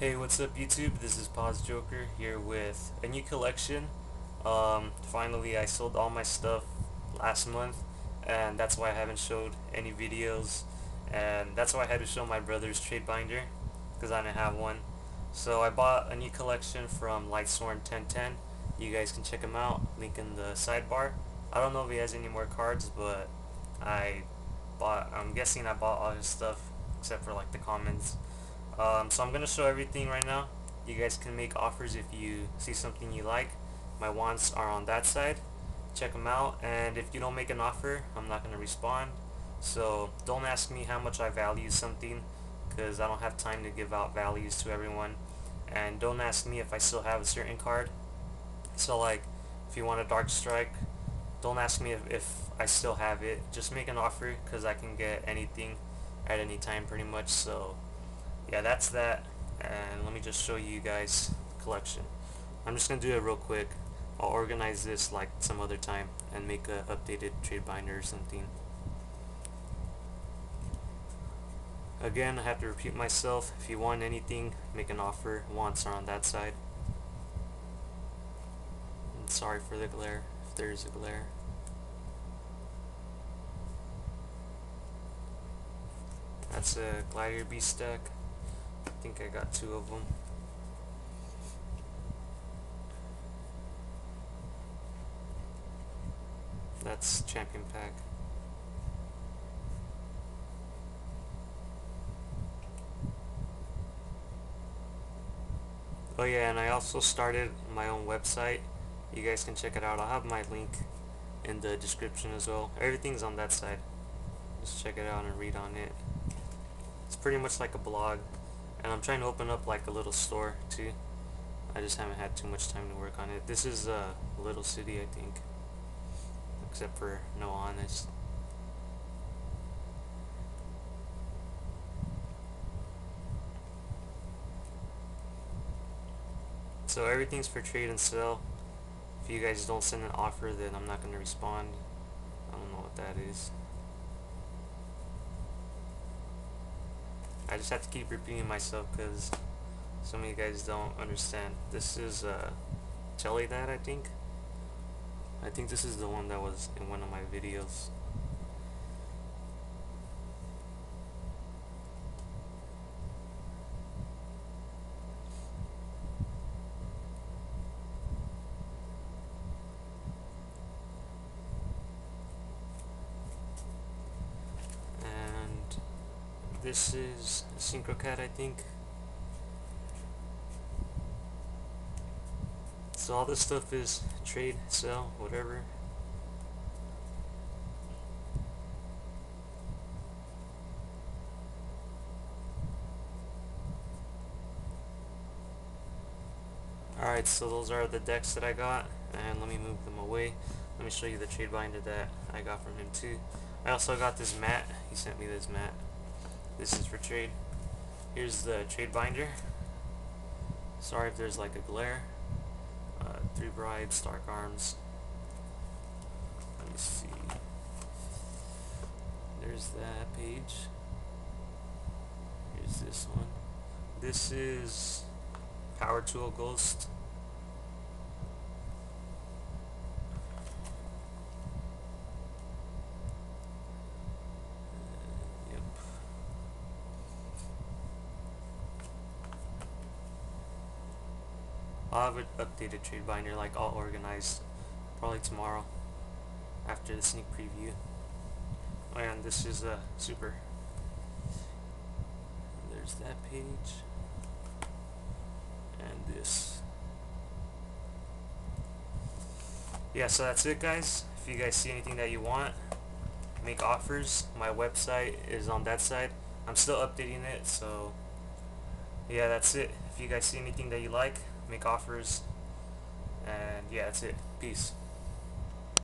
Hey, what's up YouTube? This is Pozjoker here with a new collection. Um, finally, I sold all my stuff last month, and that's why I haven't showed any videos. And that's why I had to show my brother's trade binder, because I didn't have one. So I bought a new collection from Lightsworn 1010. You guys can check him out. Link in the sidebar. I don't know if he has any more cards, but I bought. I'm guessing I bought all his stuff except for like the commons. Um, so I'm going to show everything right now. You guys can make offers if you see something you like. My wants are on that side. Check them out. And if you don't make an offer, I'm not going to respond. So don't ask me how much I value something because I don't have time to give out values to everyone. And don't ask me if I still have a certain card. So like, if you want a Dark Strike, don't ask me if, if I still have it. Just make an offer because I can get anything at any time pretty much. So yeah, that's that. And let me just show you guys collection. I'm just going to do it real quick. I'll organize this like some other time and make a updated trade binder or something. Again, I have to repeat myself. If you want anything, make an offer. Wants are on that side. Sorry for the glare, if there is a glare. That's a Gladiator Beast deck. I think I got two of them. That's champion pack. Oh yeah, and I also started my own website. You guys can check it out. I'll have my link in the description as well. Everything's on that side. Just check it out and read on it. It's pretty much like a blog. And I'm trying to open up like a little store too. I just haven't had too much time to work on it. This is a uh, little city I think. Except for no honest. So everything's for trade and sell. If you guys don't send an offer then I'm not going to respond. I don't know what that is. I just have to keep repeating myself because some of you guys don't understand. This is uh, Jelly That I think. I think this is the one that was in one of my videos. This is a Syncrocat, I think. So all this stuff is trade, sell, whatever. Alright, so those are the decks that I got, and let me move them away. Let me show you the trade binder that I got from him too. I also got this mat, he sent me this mat. This is for trade. Here's the trade binder. Sorry if there's like a glare. Uh, three brides, Stark Arms. Let me see. There's that page. Here's this one. This is Power Tool Ghost. I'll have an updated trade binder like all organized probably tomorrow after the sneak preview. Oh, and this is a uh, super. There's that page. And this. Yeah, so that's it guys. If you guys see anything that you want, make offers. My website is on that side. I'm still updating it, so yeah, that's it. If you guys see anything that you like, make offers, and yeah, that's it. Peace.